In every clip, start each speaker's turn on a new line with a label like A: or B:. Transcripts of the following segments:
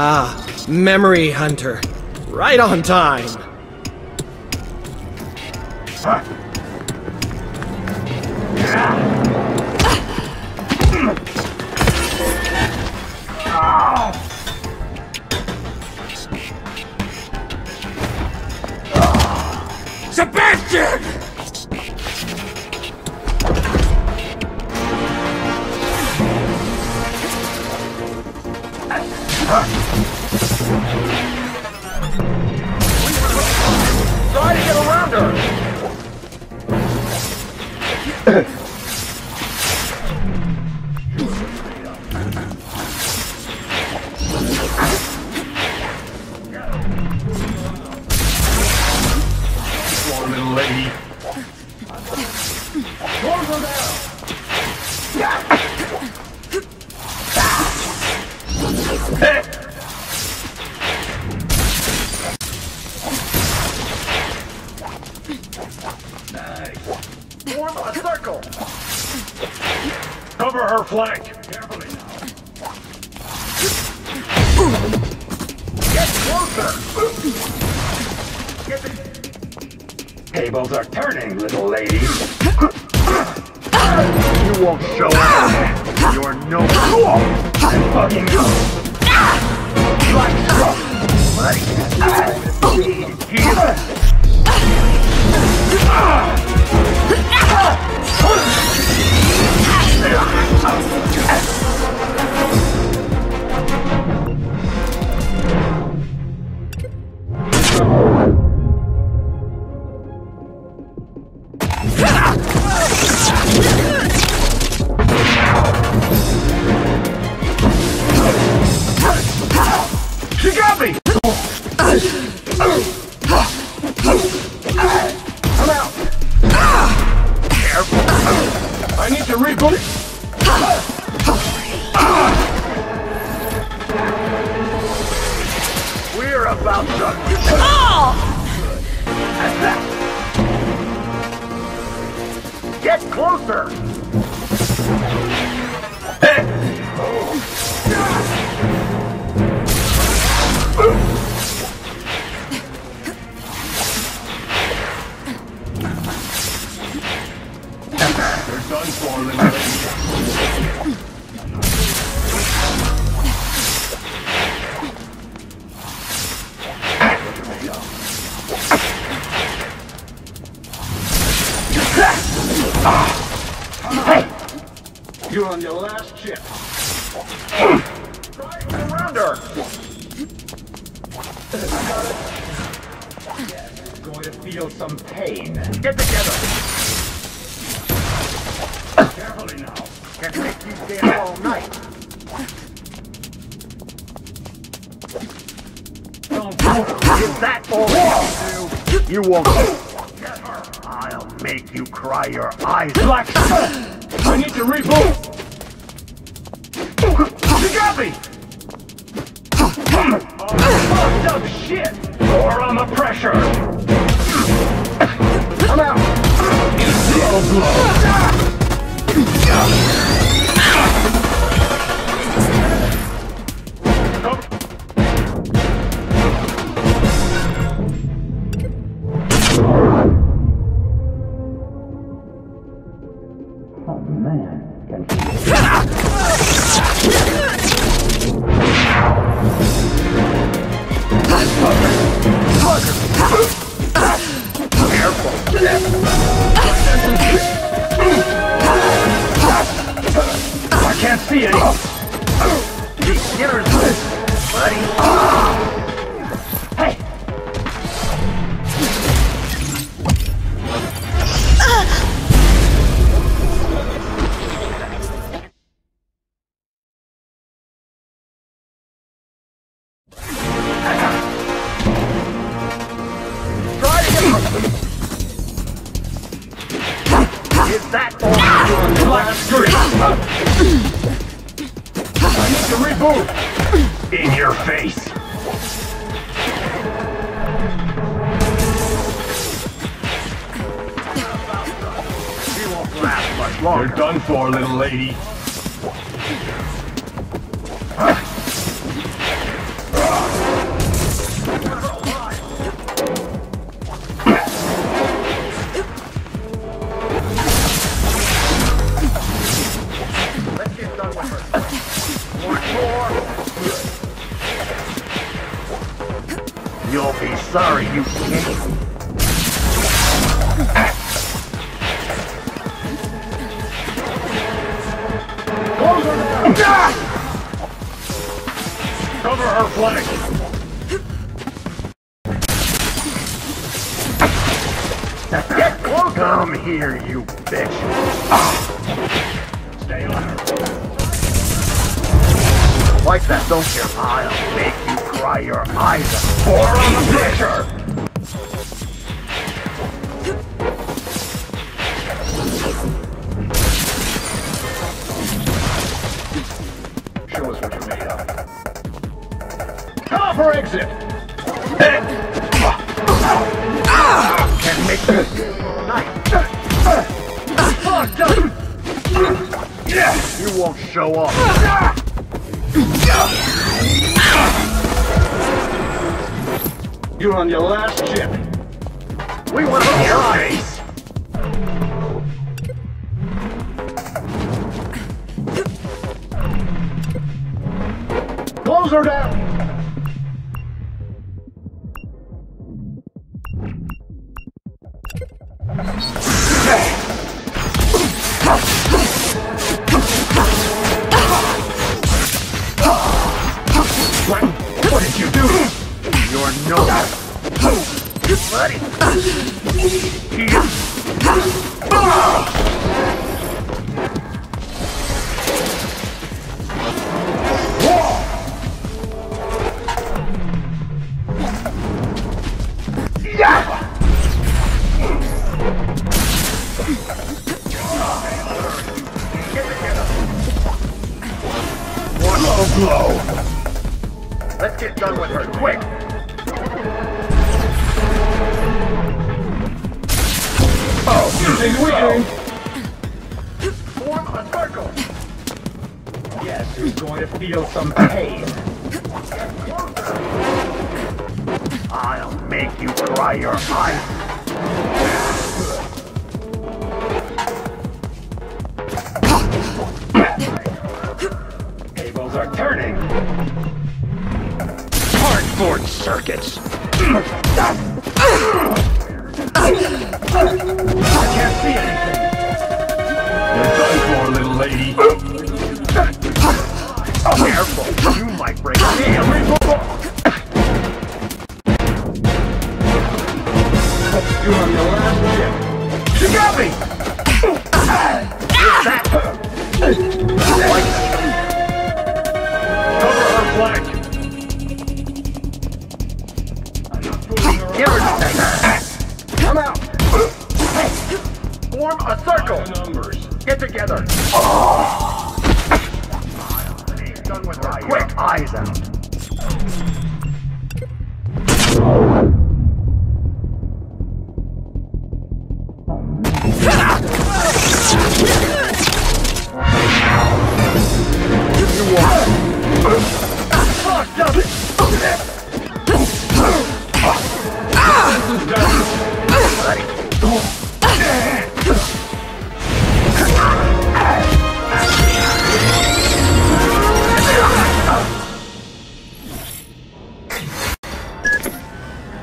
A: Ah, Memory Hunter. Right on time.
B: Sebastian! You're no fool. Fucking We're about to... Get closer! You're done for, little You're on your last chip. Try around her. Yes, going to feel some pain. Get together. Carefully now. Can't make you stay all night. Don't Is that all you do? You won't. Make you cry your eyes black. I need to reboot. You got me. Oh, fucked up shit. More on the pressure. These won't last much longer. You're done for, little lady. You'll be sorry you Come here, you bitch! Stay her. Like that, don't you? I'll make you cry your eyes out. For a picture! Show us what you're made of. On for exit! Can make this you won't show up. You're on your last chip. We want to your face. Close her down. 하! 하! Who's going to feel some pain? I'll make you cry your eyes. Tables are turning. Hardboard circuits. I can't see anything. You're done for, little lady. Careful, you might break. Me. You're on your last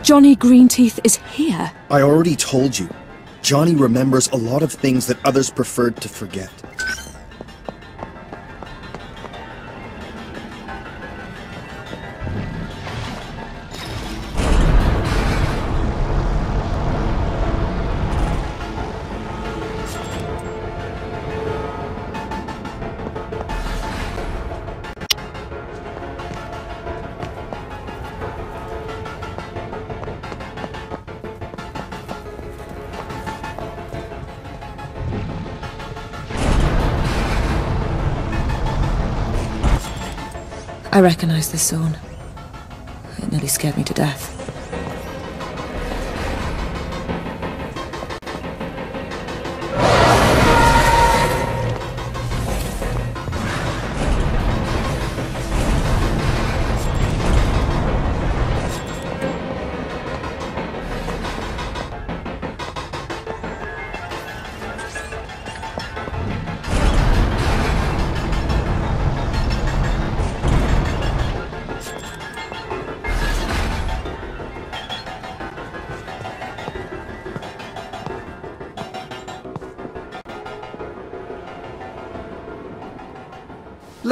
C: Johnny Greenteeth is here.
D: I already told you. Johnny remembers a lot of things that others preferred to forget.
C: I recognize this zone. It nearly scared me to death.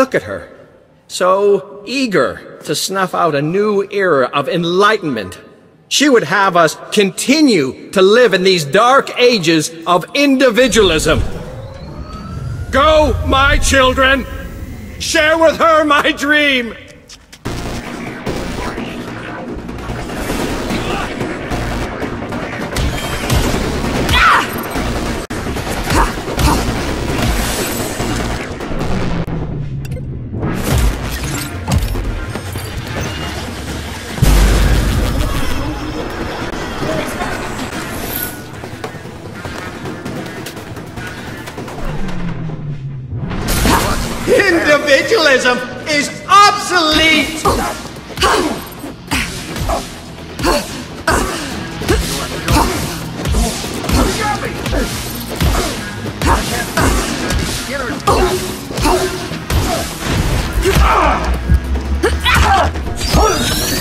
A: Look at her. So eager to snuff out a new era of enlightenment. She would have us continue to live in these dark ages of individualism. Go, my children! Share with her my dream! Individualism is obsolete!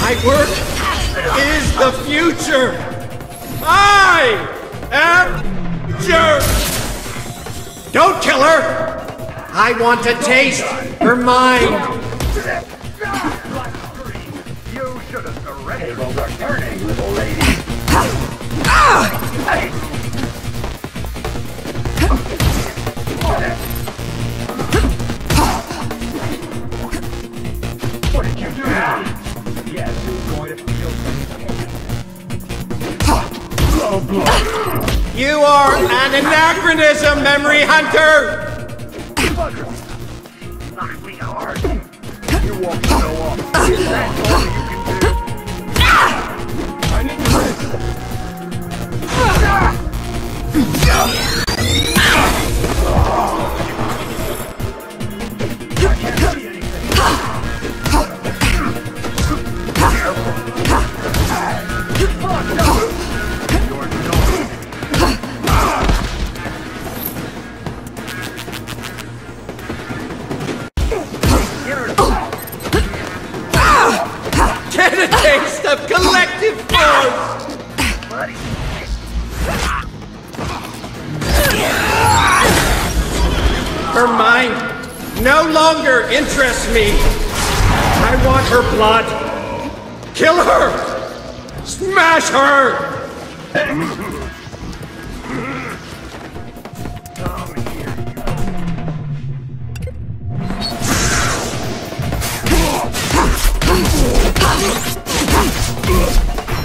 A: My work is the future! I am Jerk! Don't kill her! I want to taste her mind!
B: You should have surrendered. Are turning, little lady. What did you do? Yes, you're going to feel Blow, blow.
A: You are an anachronism, Memory Hunter!
B: Won't show up. Is all you can do? I need to
A: interests me. I want her blood. Kill her! Smash her!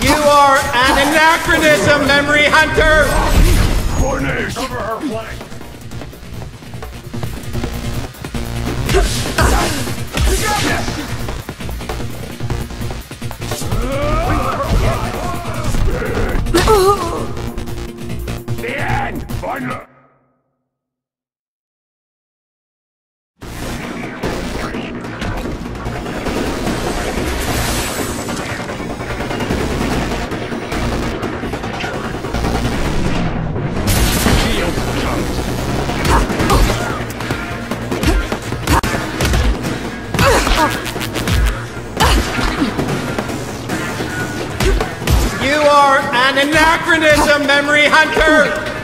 A: You are an anachronism, Memory Hunter!
B: Cornish! Cover her flank! The end! Finally!
A: An anachronism, Memory Hunter!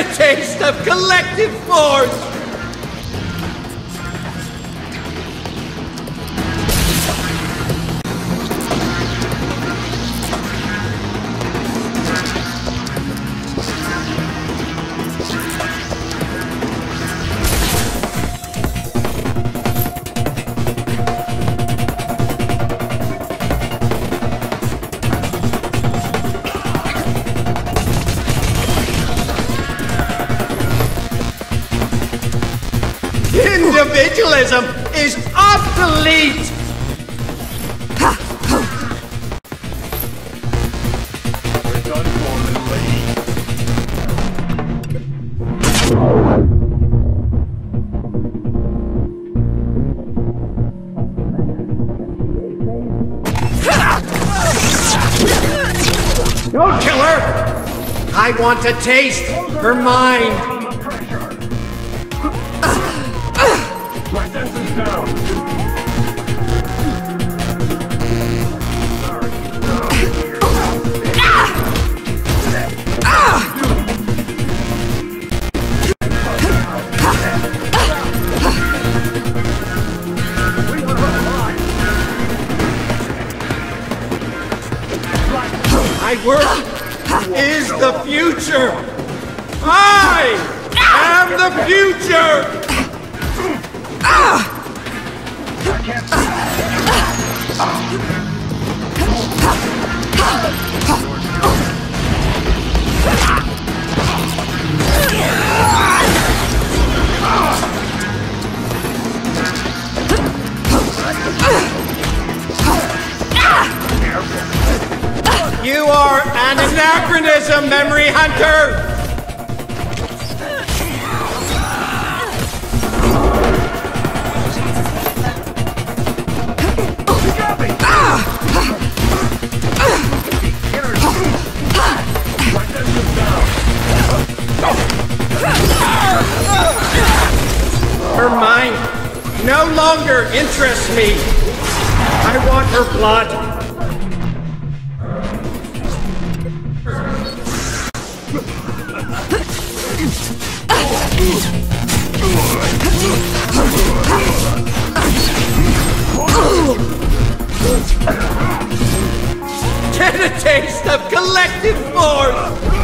A: A taste of collective force! Individualism is obsolete!
B: We're done for, little lady.
A: Don't kill her! I want to taste her mind! Is the future! I am the future! Longer interests me. I want her blood. Get a taste of collective force!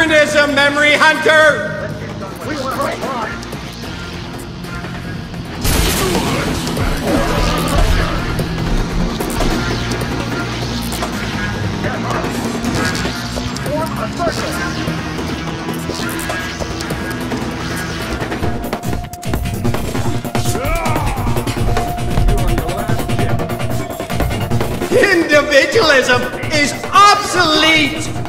A: Anachronism, Memory Hunter! Individualism is obsolete!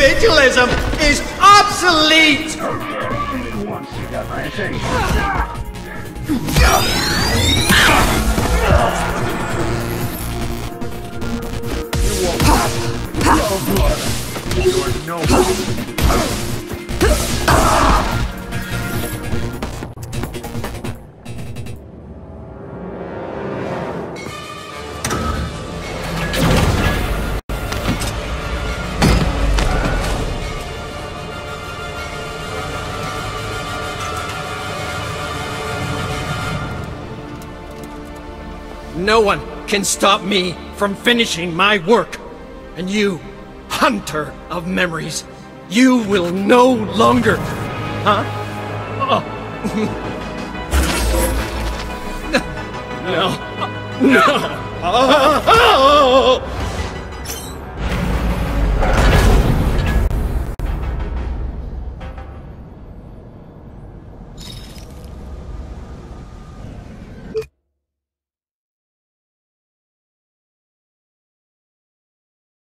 A: Individualism is obsolete!
B: You are no
A: No one can stop me from finishing my work. And you, hunter of memories, you will no longer. Huh? Oh. no. No.